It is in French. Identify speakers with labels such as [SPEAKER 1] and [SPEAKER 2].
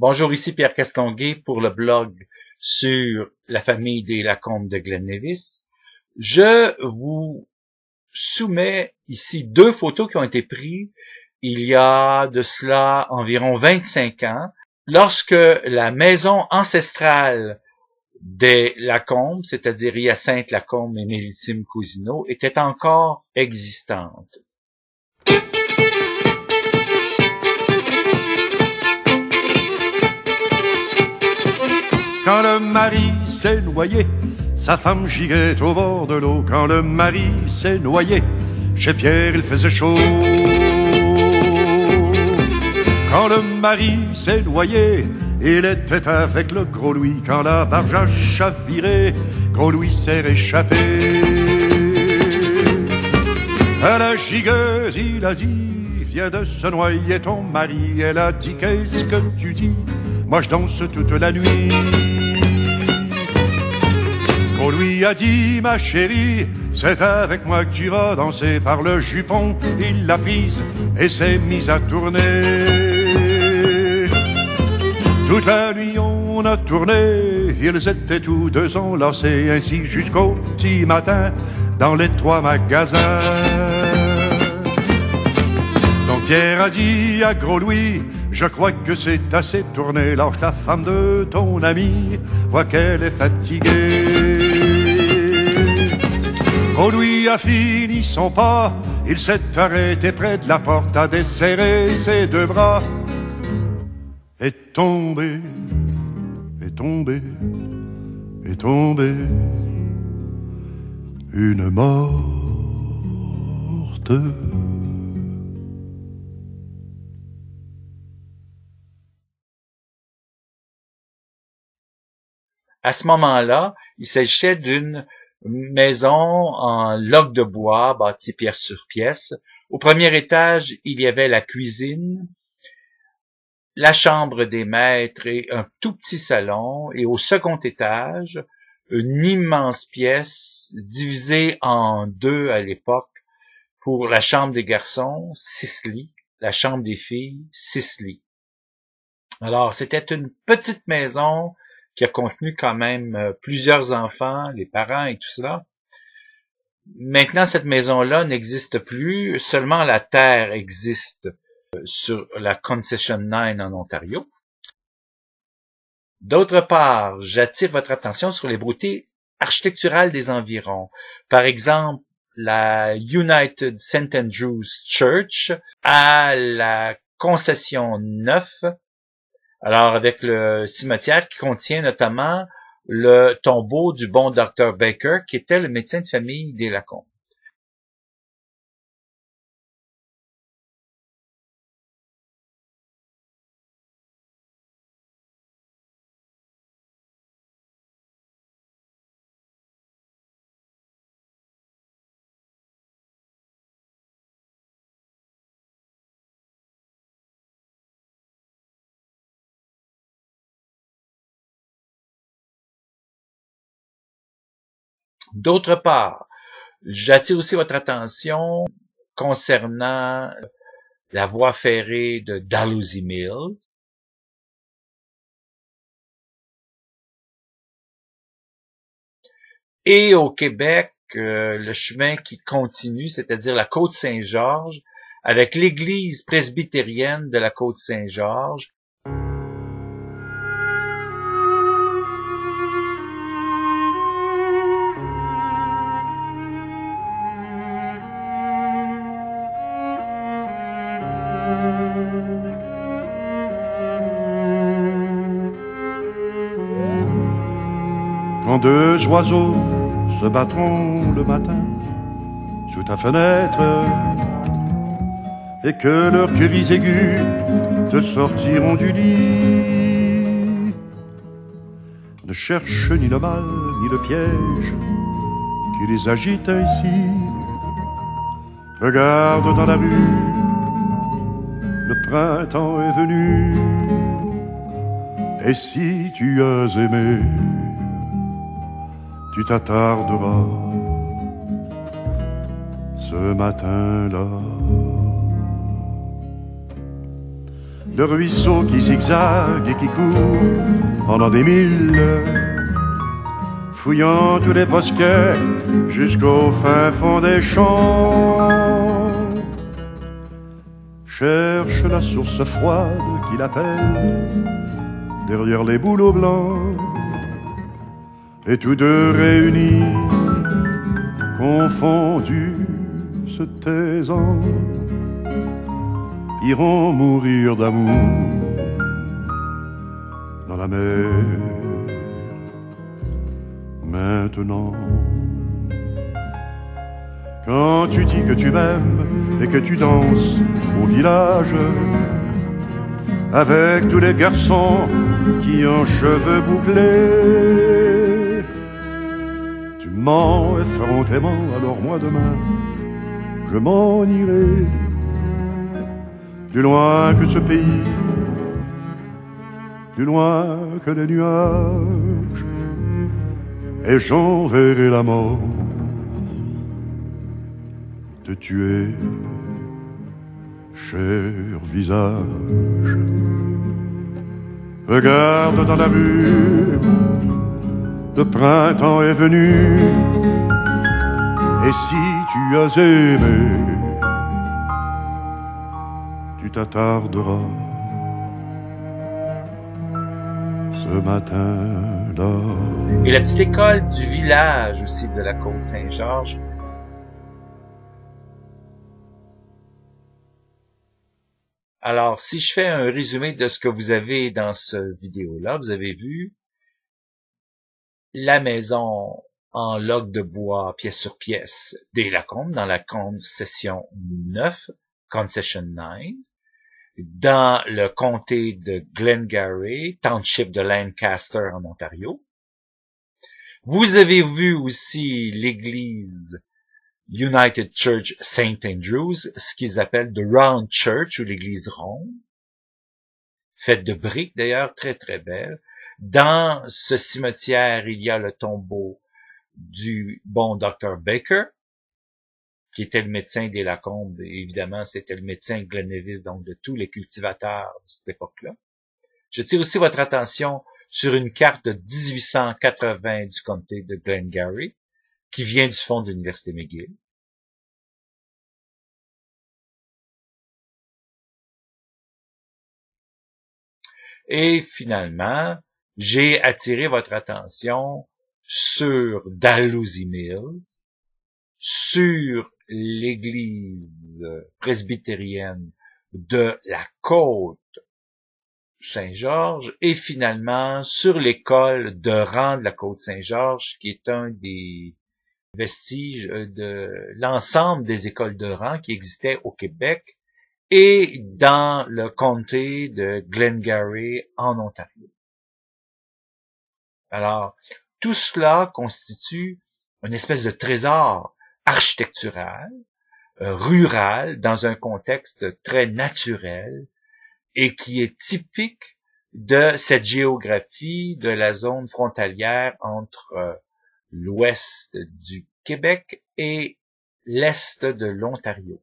[SPEAKER 1] Bonjour, ici Pierre Castonguay pour le blog sur la famille des Lacombe de Glen Nevis. Je vous soumets ici deux photos qui ont été prises il y a de cela environ 25 ans, lorsque la maison ancestrale des Lacombe, c'est-à-dire Hyacinthe Lacombe et Mélitime Cousineau, était encore existante.
[SPEAKER 2] Quand le mari s'est noyé, sa femme giguait au bord de l'eau. Quand le mari s'est noyé, chez Pierre il faisait chaud. Quand le mari s'est noyé, il était avec le gros Louis. Quand la barge a chaviré, gros Louis s'est échappé. À la gigueuse, il a dit, viens de se noyer ton mari. Elle a dit, qu'est-ce que tu dis? Moi je danse toute la nuit. Lui a dit, ma chérie, c'est avec moi que tu vas danser par le jupon. Il l'a prise et s'est mise à tourner. Toute la nuit on a tourné, ils étaient tous deux enlacés, ainsi jusqu'au petit matin dans les trois magasins. Donc Pierre a dit à Gros Louis, je crois que c'est assez tourné, lâche la femme de ton ami, vois qu'elle est fatiguée. Louis a fini son pas, il s'est arrêté près de la porte, a desserré ses deux bras, est tombé, est tombé, est tombé, une morte.
[SPEAKER 1] À ce moment-là, il s'agissait d'une maison en log de bois bâtie pièce sur pièce. Au premier étage, il y avait la cuisine, la chambre des maîtres et un tout petit salon. Et au second étage, une immense pièce divisée en deux à l'époque pour la chambre des garçons, six lits, la chambre des filles, six lits. Alors, c'était une petite maison qui a contenu quand même euh, plusieurs enfants, les parents et tout cela. Maintenant, cette maison-là n'existe plus, seulement la terre existe euh, sur la Concession 9 en Ontario. D'autre part, j'attire votre attention sur les beautés architecturales des environs. Par exemple, la United St. Andrews Church à la concession 9 alors, avec le cimetière qui contient notamment le tombeau du bon docteur Baker, qui était le médecin de famille des Lacombe. D'autre part, j'attire aussi votre attention concernant la voie ferrée de Dalhousie Mills. Et au Québec, euh, le chemin qui continue, c'est-à-dire la côte Saint-Georges, avec l'église presbytérienne de la côte Saint-Georges,
[SPEAKER 2] Deux oiseaux se battront le matin sous ta fenêtre et que leurs cris aigus te sortiront du lit. Ne cherche ni le mal ni le piège qui les agite ainsi. Regarde dans la rue, le printemps est venu. Et si tu as aimé, tu t'attarderas ce matin-là. de ruisseaux qui zigzaguent et qui courent pendant des milles, fouillant tous les bosquets jusqu'au fin fond des champs. Cherche la source froide qui l'appelle derrière les bouleaux blancs, et tous deux réunis, confondus, se taisant iront mourir d'amour dans la mer. Maintenant, quand tu dis que tu m'aimes et que tu danses au village avec tous les garçons qui ont cheveux bouclés, mens effrontément, alors moi demain, je m'en irai plus loin que ce pays, plus loin que les nuages, et j'enverrai la mort te tuer, cher visage. Regarde dans la rue, le printemps est venu, et si tu as aimé, tu t'attarderas ce matin-là.
[SPEAKER 1] Et la petite école du village aussi de la côte Saint-Georges. Alors, si je fais un résumé de ce que vous avez dans ce vidéo-là, vous avez vu la maison en log de bois, pièce sur pièce, des Lacombe, dans la concession 9, concession 9 dans le comté de Glengarry, township de Lancaster en Ontario. Vous avez vu aussi l'église United Church St. Andrews, ce qu'ils appellent The Round Church ou l'église ronde, faite de briques d'ailleurs, très très belle. Dans ce cimetière, il y a le tombeau du bon Dr. Baker, qui était le médecin des Lacombe, évidemment, c'était le médecin Glennevis, donc de tous les cultivateurs de cette époque-là. Je tire aussi votre attention sur une carte de 1880 du comté de Glengarry, qui vient du fond de l'Université McGill. Et finalement, j'ai attiré votre attention sur Dalhousie Mills, sur l'église presbytérienne de la côte Saint-Georges et finalement sur l'école de rang de la côte Saint-Georges qui est un des vestiges de l'ensemble des écoles de rang qui existaient au Québec et dans le comté de Glengarry en Ontario. Alors, tout cela constitue une espèce de trésor architectural, euh, rural, dans un contexte très naturel et qui est typique de cette géographie de la zone frontalière entre euh, l'ouest du Québec et l'est de l'Ontario.